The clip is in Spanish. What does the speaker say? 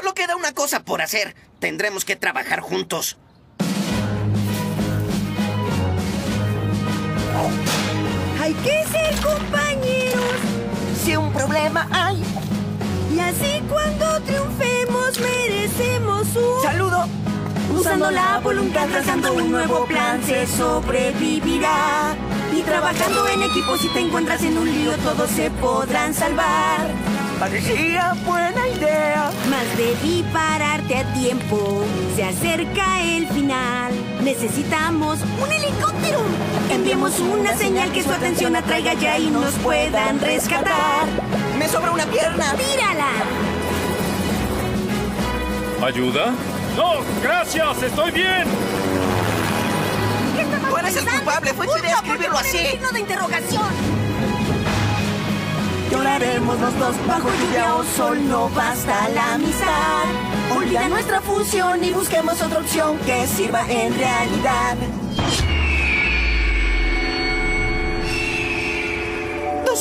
Solo queda una cosa por hacer. Tendremos que trabajar juntos. Hay que ser compañeros. Si un problema hay, Y así cuando triunfemos merecemos un... saludo. Usando la voluntad, trazando un nuevo plan, se sobrevivirá. Y trabajando en equipo, si te encuentras en un lío, todos se podrán salvar. Parecía buena idea. Más debí pararte a tiempo. Se acerca el final. Necesitamos un helicóptero. Enviemos una señal que su atención atraiga ya y nos puedan rescatar. Me sobra una pierna. ¡Tírala! ¿Ayuda? No, gracias, estoy bien. Tú eres el culpable, fue tu idea escribirlo así. signo de interrogación estaremos los dos bajo lluvia o sol, no basta la amistad. Olvida nuestra fusión y busquemos otra opción que sirva en realidad. No